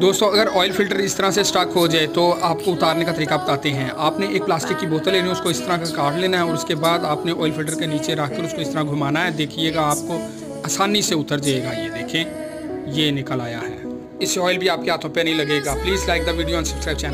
दोस्तों, अगर oil filter इस तरह से स्टक हो जाए तो आपको उतारने का तरीका बताते हैं। आपने एक प्लास्टिक की बोतल लेनी है, उसको इस तरह का काट लेना है, और उसके बाद आपने ऑयल फ़िल्टर के नीचे रख कर उसको इस तरह घुमाना है। देखिएगा, आपको आसानी से उतर जाएगा। ये देखें, ये निकल आया है। इससे ऑयल भी आपके हाथों पर नहीं लगेगा। Please like the video and subscribe channel